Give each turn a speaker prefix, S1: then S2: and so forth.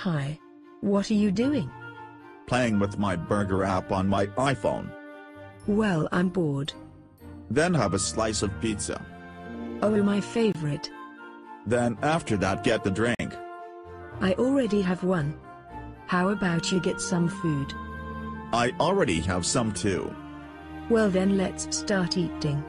S1: Hi. What are you doing?
S2: Playing with my burger app on my iPhone.
S1: Well, I'm bored.
S2: Then have a slice of pizza.
S1: Oh, my favorite.
S2: Then after that get the drink.
S1: I already have one. How about you get some food?
S2: I already have some too.
S1: Well then let's start eating.